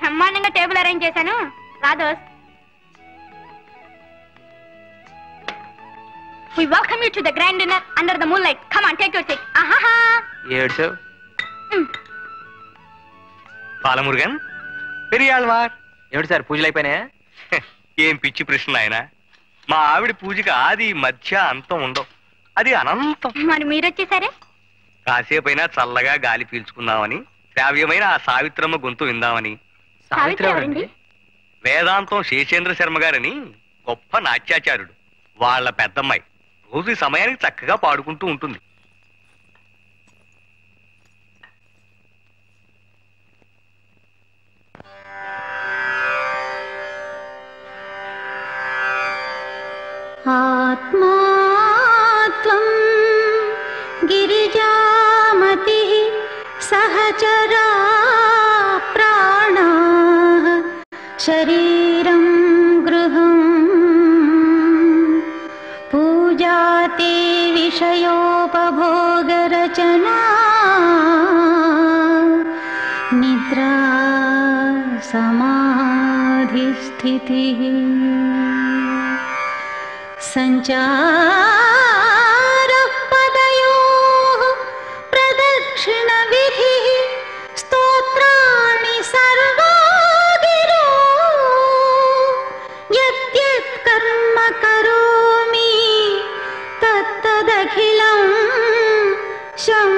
బ్రహ్మాండంగా table arrange చేశాను. రాదోస్ We welcome you to the grand dinner under the moonlight. Come on, take your seat. Ahaha. ఏడ్చావు Mm. Balamurugan? Periyalvar. ఏమిటి sir పూజలు అయిపోయినాయా? ఏం పిచ్చి ప్రశ్న ఆయన మా ఆవిడ పూజకి ఆది మధ్య అంతం ఉండవు. అది అనంతం. మరి మీరు వచ్చేసారే కాసేపైనా చల్లగా గాలి పీల్చుకుందామని శ్రావ్యమైన ఆ సావిత్రమ్మ గొంతు విందామని. వేదాంతం శేషేంద్ర శర్మ గారని గొప్ప నాట్యాచార్యుడు. వాళ్ళ పెద్దమ్మాయి. రోజు సమయానికి చక్కగా పాడుకుంటూ ఉంటుంది. ఆత్మా सहचरा प्राणाः शरीरं गृहम् पूजाते विषयोपभोगरचना निद्रा समाधिस्थितिः। सञ्चारपदयोः करोमि तत्तदखिलं शम्भो